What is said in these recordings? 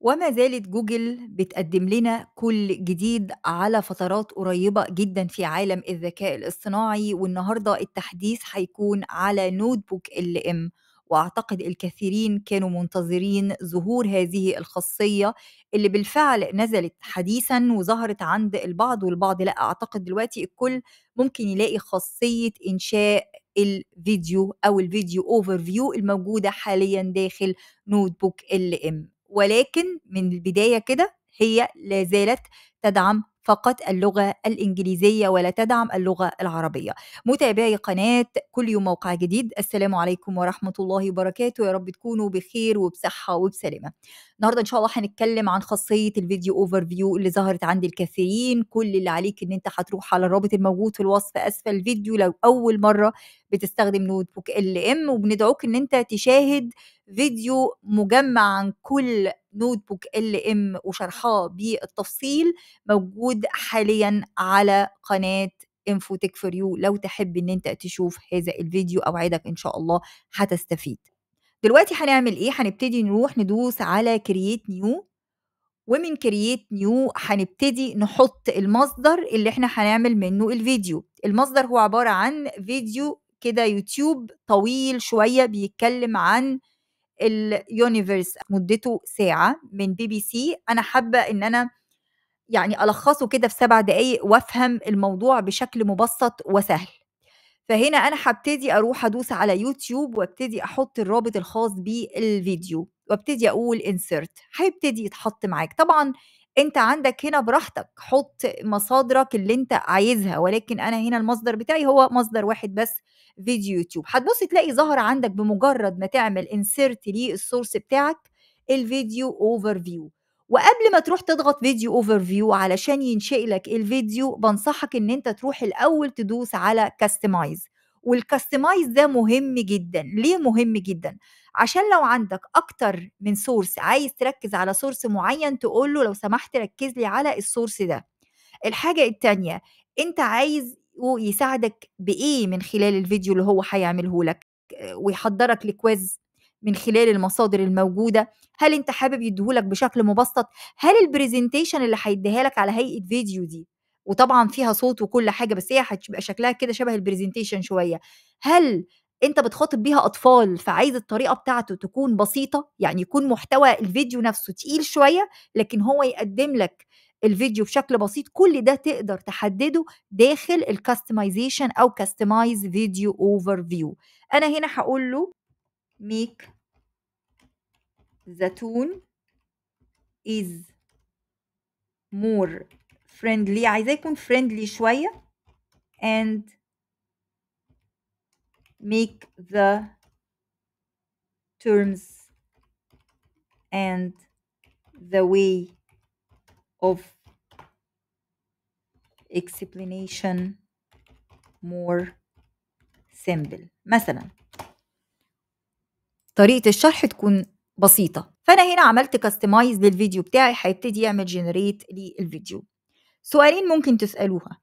وما زالت جوجل بتقدم لنا كل جديد على فترات قريبة جدًا في عالم الذكاء الاصطناعي، والنهاردة التحديث هيكون على Notebook LM وأعتقد الكثيرين كانوا منتظرين ظهور هذه الخاصية اللي بالفعل نزلت حديثًا وظهرت عند البعض والبعض. لأ، أعتقد دلوقتي الكل ممكن يلاقي خاصية إنشاء الفيديو أو الفيديو overview الموجودة حاليًا داخل Notebook LM ولكن من البداية كده هي لا زالت تدعم فقط اللغة الإنجليزية ولا تدعم اللغة العربية. متابعي قناة كل يوم موقع جديد، السلام عليكم ورحمة الله وبركاته، يا رب تكونوا بخير وبصحة وبسلامة. النهارده إن شاء الله هنتكلم عن خاصية الفيديو overview اللي ظهرت عند الكثيرين، كل اللي عليك إن أنت هتروح على الرابط الموجود في الوصف أسفل الفيديو لو أول مرة بتستخدم Notebook LM وبندعوك إن أنت تشاهد فيديو مجمع عن كل Notebook LM وشرحاه بالتفصيل موجود حاليًا على قناة infotech for you لو تحب إن أنت تشوف هذا الفيديو أوعدك إن شاء الله هتستفيد. دلوقتي هنعمل إيه؟ هنبتدي نروح ندوس على create new ومن create new هنبتدي نحط المصدر اللي إحنا هنعمل منه الفيديو. المصدر هو عبارة عن فيديو كده يوتيوب طويل شوية بيتكلم عن ال universe مدته ساعة من بي بي سي أنا حابة إن أنا يعني ألخصه كده في 7 دقايق وأفهم الموضوع بشكل مبسط وسهل. فهنا أنا هابتدي أروح أدوس على يوتيوب وابتدي أحط الرابط الخاص بالفيديو وابتدي أقول insert هيبتدي يتحط معاك. طبعًا أنت عندك هنا براحتك حط مصادرك اللي أنت عايزها ولكن أنا هنا المصدر بتاعي هو مصدر واحد بس فيديو يوتيوب. هتبص تلاقي ظهر عندك بمجرد ما تعمل insert للsource بتاعك الفيديو overview وقبل ما تروح تضغط فيديو overview علشان ينشئ لك الفيديو بانصحك إن أنت تروح الأول تدوس على customize والcustomize ده مهم جدًا، ليه مهم جدًا؟ عشان لو عندك أكتر من source عايز تركز على source معين تقول له لو سمحت ركز لي على الsource ده. الحاجة التانية أنت عايزه يساعدك بإيه من خلال الفيديو اللي هو هيعمله لك ويحضرك لكويز من خلال المصادر الموجودة، هل أنت حابب يديه لك بشكل مبسط؟ هل الpresentation اللي هيديها لك على هيئة فيديو دي وطبعًا فيها صوت وكل حاجة بس هي هتبقى شكلها كده شبه الpresentation شوية، هل أنت بتخاطب بيها أطفال فعايز الطريقة بتاعته تكون بسيطة؟ يعني يكون محتوى الفيديو نفسه تقيل شوية لكن هو يقدم لك الفيديو بشكل بسيط، كل ده تقدر تحدده داخل الcustomization أو customize video overview. أنا هنا هاقول له make the tone is more friendly عايزاه يكون friendly شوية and make the terms and the way of explanation more simple مثلًا. طريقة الشرح تكون بسيطة. فأنا هنا عملت customize للفيديو بتاعي هيبتدي يعمل generate للفيديو. سؤالين ممكن تسألوها،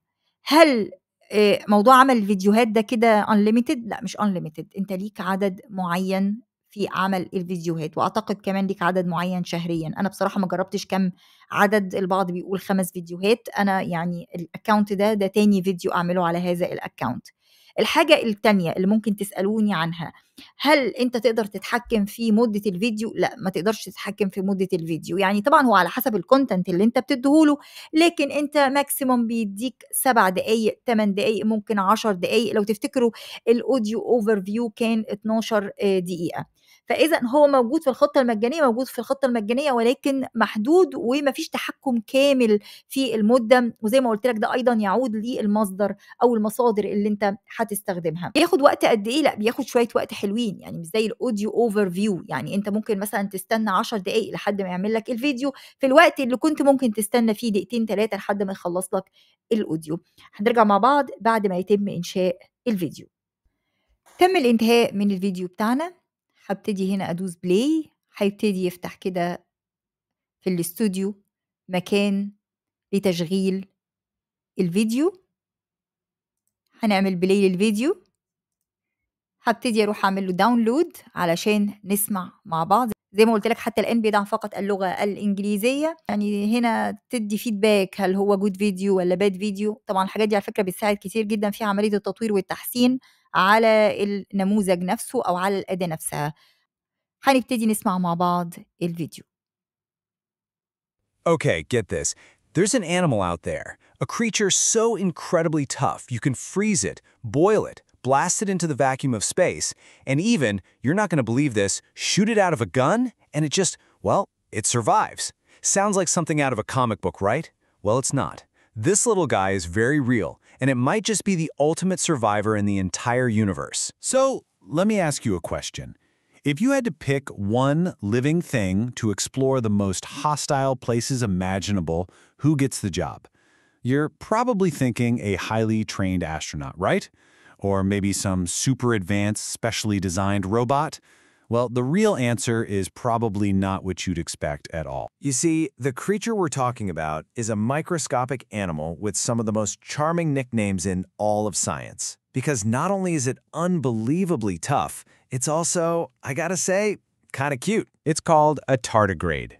هل آآ موضوع عمل الفيديوهات ده كده unlimited؟ لأ مش unlimited أنت ليك عدد معين في عمل الفيديوهات وأعتقد كمان ليك عدد معين شهريًا. أنا بصراحة ما جربتش كام عدد، البعض بيقول 5 فيديوهات، أنا يعني الaccount ده ده تاني فيديو أعمله على هذا الaccount. الحاجة التانية اللي ممكن تسألوني عنها، هل أنت تقدر تتحكم في مدة الفيديو؟ لأ ما تقدرش تتحكم في مدة الفيديو، يعني طبعًا هو على حسب الcontent اللي أنت بتديه له، لكن أنت maximum بيديك 7 دقايق، 8 دقايق، ممكن 10 دقايق، لو تفتكروا الaudio overview كان 12 آآ دقيقة. فإذًا هو موجود في الخطة المجانية، موجود في الخطة المجانية ولكن محدود وما فيش تحكم كامل في المدة، وزي ما قُلت لك ده أيضًا يعود للمصدر أو المصادر اللي أنت هتستخدمها. بياخد وقت قد إيه؟ لأ بياخد شوية وقت حلوين، يعني مش زي الaudio overview يعني أنت ممكن مثلًا تستنى 10 دقايق لحد ما يعمل لك الفيديو، في الوقت اللي كنت ممكن تستنى فيه دقيقتين 3 لحد ما يخلص لك الaudio. هنرجع مع بعض بعد ما يتم إنشاء الفيديو. تم الانتهاء من الفيديو بتاعنا، هابتدي هنا أدوس play هيبتدي يفتح كده في الإستوديو مكان لتشغيل الفيديو. هنعمل play للفيديو. هابتدي أروح أعمل له download علشان نسمع مع بعض. زي ما قُلت لك حتى الآن بيدعم فقط اللغة الإنجليزية، يعني هنا تدّي feedback هل هو good video والّا bad video، طبعًا الحاجات دي على فكرة بتساعد كتير جدًا في عملية التطوير والتحسين على النموذج نفسه أو على الأداة نفسها. هنبتدي نسمع مع بعض الفيديو. Okay, get this. There's an animal out there, a creature so incredibly tough you can freeze it, boil it, blast it into the vacuum of space, and even, you're not going to believe this, shoot it out of a gun, and it just, well, it survives. Sounds like something out of a comic book, right? Well, it's not. This little guy is very real, and it might just be the ultimate survivor in the entire universe. So, let me ask you a question. If you had to pick one living thing to explore the most hostile places imaginable, who gets the job? You're probably thinking a highly trained astronaut, right? Or maybe some super advanced, specially designed robot? Well, the real answer is probably not what you'd expect at all. You see, the creature we're talking about is a microscopic animal with some of the most charming nicknames in all of science. Because not only is it unbelievably tough, it's also, I gotta say, kinda cute. It's called a tardigrade.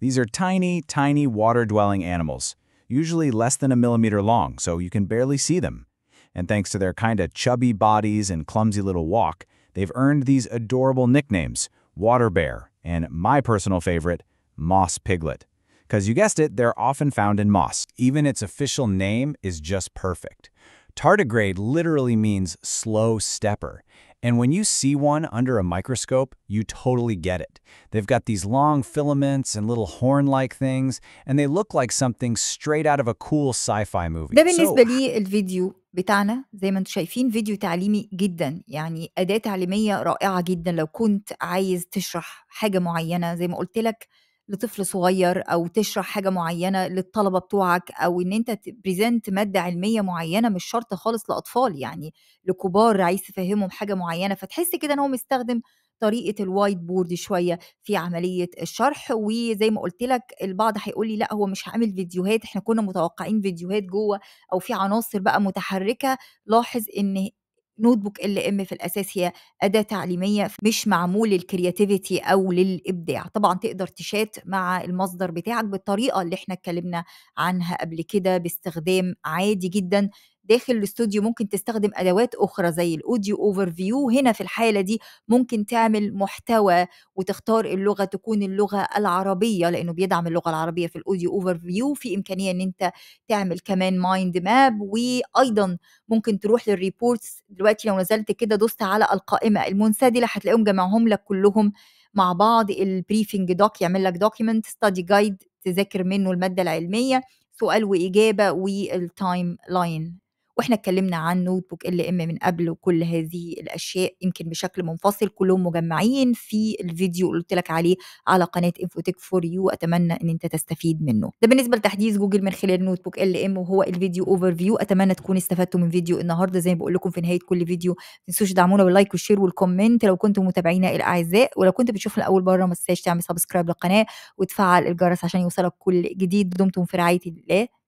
These are tiny, tiny water-dwelling animals, usually less than a millimeter long, so you can barely see them. And thanks to their kinda chubby bodies and clumsy little walk, they've earned these adorable nicknames, water bear, and my personal favorite, moss piglet. Because you guessed it, they're often found in moss. Even its official name is just perfect. Tardigrade literally means slow stepper, and when you see one under a microscope, you totally get it. They've got these long filaments and little horn-like things, and they look like something straight out of a cool sci-fi movie. ده بالنسبة So, لي الفيديو بتاعنا زي ما أنتم شايفين فيديو تعليمي جدا. يعني أداة تعليمية رائعة جدا. لو كنت عايز تشرح حاجة معينة زي ما قلت لك لطفل صغير أو تشرح حاجة معينة للطلبة بتوعك أو إن أنت تبريزنت مادة علمية معينة مش شرط خالص لأطفال يعني لكبار عايز تفهمهم حاجة معينة فتحس كده إن هو مستخدم طريقة ال whiteboard شوية في عملية الشرح وزي ما قلت لك البعض هيقول لي لأ هو مش هعمل فيديوهات إحنا كنا متوقعين فيديوهات جوه أو في عناصر بقى متحركة. لاحظ إن Notebook LM في الأساس هي أداة تعليمية مش معمول لل creativity أو للإبداع. طبعا تقدر تشات مع المصدر بتاعك بالطريقة اللي إحنا اتكلمنا عنها قبل كده باستخدام عادي جدا. داخل الاستوديو ممكن تستخدم أدوات أخرى زي ال audio overview هنا في الحالة دي ممكن تعمل محتوى وتختار اللغة تكون اللغة العربية لأنه بيدعم اللغة العربية في ال audio overview في إمكانية إن أنت تعمل كمان mind map وأيضا ممكن تروح لل reports. دلوقتي لو نزلت كده دوست على القائمة المنسدلة هتلاقيهم جمعهم لك كلهم مع بعض. ال briefing doc يعمل لك document study guide تذاكر منه المادة العلمية سؤال وإجابة وال timeline وإحنا اتكلمنا عن Notebook LM من قبل وكل هذه الأشياء يمكن بشكل منفصل كلهم مجمعين في الفيديو اللي قلت لك عليه على قناة infotech for you أتمنى إن أنت تستفيد منه. ده بالنسبة لتحديث جوجل من خلال Notebook LM وهو الفيديو overview أتمنى تكونوا استفدتوا من فيديو النهارده. زي ما بقول لكم في نهاية كل فيديو ما تنسوش تدعمونا بال like وال share وال comment لو كنتم متابعينا الأعزاء ولو كنت بتشوفنا لأول مرة ما تنساش تعمل subscribe للقناة وتفعل الجرس عشان يوصلك كل جديد. دمتم في رعاية الله.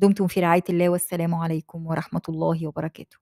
دمتم في رعاية الله والسلام عليكم ورحمة الله وبركاته.